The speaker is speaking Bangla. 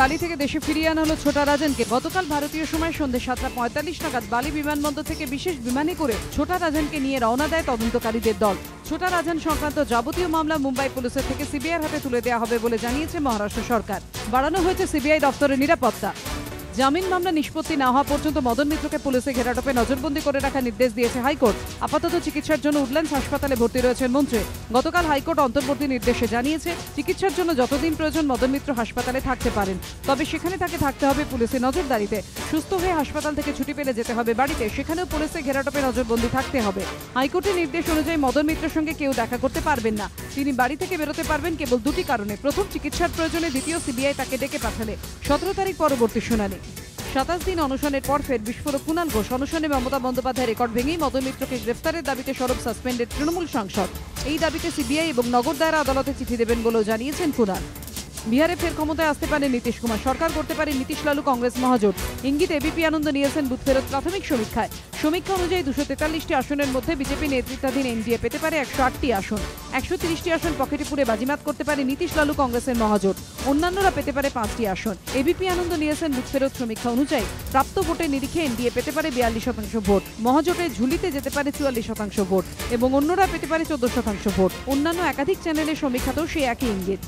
বালি থেকে দেশে ফিরিয়ে আনা হলো ছোটা রাজেনকে। গতকাল ভারতীয় সময় সন্ধ্যে সাতটা পঁয়তাল্লিশ নাগাদ বালি বিমানবন্দর থেকে বিশেষ বিমানে করে ছোটা রাজেনকে নিয়ে রওনা দেয় তদন্তকারীদের দল। ছোটা রাজান সংক্রান্ত যাবতীয় মামলা মুম্বাই পুলিশের থেকে সিবিআইয়ের হাতে তুলে দেওয়া হবে বলে জানিয়েছে মহারাষ্ট্র সরকার। বাড়ানো হয়েছে সিবিআই দপ্তরের নিরাপত্তা। জামিন মামলা নিষ্পত্তি না হওয়া পর্যন্ত মদন মিত্রকে পুলিশে ঘেরাটোপে নজরবন্দি করে রাখার নির্দেশ দিয়েছে হাইকোর্ট। আপাতত চিকিৎসার জন্য উডল্যান্ডস হাসপাতালে ভর্তি রয়েছেন মন্ত্রী। গতকাল হাইকোর্ট অন্তর্বর্তী নির্দেশে জানিয়েছে, চিকিৎসার জন্য যতদিন প্রয়োজন মদন মিত্র হাসপাতালে থাকতে পারেন। তবে সেখানে তাকে থাকতে হবে পুলিশের নজরদারিতে। সুস্থ হয়ে হাসপাতাল থেকে ছুটি পেলে যেতে হবে বাড়িতে, সেখানেও পুলিশে ঘেরাটোপে নজরবন্দি থাকতে হবে। হাইকোর্টের নির্দেশ অনুযায়ী মদন মিত্রের সঙ্গে কেউ দেখা করতে পারবেন না। তিনি বাড়ি থেকে বেরোতে পারবেন কেবল দুটি কারণে। প্রথম, চিকিৎসার প্রয়োজনে দ্বিতীয় সিবিআই তাকে ডেকে পাঠালে। সতেরো তারিখ পরবর্তী শুনানি। সাতাশ দিন অনশনের পর ফের বিস্ফোরক কুণাল ঘোষ। অনশনে মমতা বন্দ্যোপাধ্যায় রেকর্ড ভেঙেই মদন মিত্রকে গ্রেফতারের দাবিতে সরব সাসপেন্ডেড তৃণমূল সাংসদ। এই দাবিতে সিবিআই এবং নগর দায়রা আদালতে চিঠি দেবেন বলেও জানিয়েছেন কুণাল। বিহারে ফের ক্ষমতায় আসতে পারে নীতিশ কুমার। সরকার করতে পারে নীতিশ লালু কংগ্রেস মহাজোট। ইঙ্গিত এবিপি আনন্দ নিয়েছেন বুথ ফেরত প্রাথমিক সমীক্ষায়। সমীক্ষা অনুযায়ী দুশো তেতাল্লিশটি আসনের মধ্যে বিজেপি নেতৃত্বাধীন এনডিএ পেতে পারে একশো আটটি আসন। একশো তিরিশটি আসন পকেটে পুরে বাজিমাত করতে পারে নীতিশ লালু কংগ্রেসের মহাজোট। অন্যান্যরা পেতে পারে পাঁচটি আসন। এবিপি আনন্দ নিয়েছেন বুথ ফেরত সমীক্ষা অনুযায়ী। প্রাপ্ত ভোটের নিরিখে এনডিএ পেতে পারে বিয়াল্লিশ শতাংশ ভোট। মহাজোটে ঝুলিতে যেতে পারে চুয়াল্লিশ শতাংশ ভোট। এবং অন্যরা পেতে পারে চোদ্দ শতাংশ ভোট। অন্যান্য একাধিক চ্যানেলের সমীক্ষাতেও সেই একই ইঙ্গিত।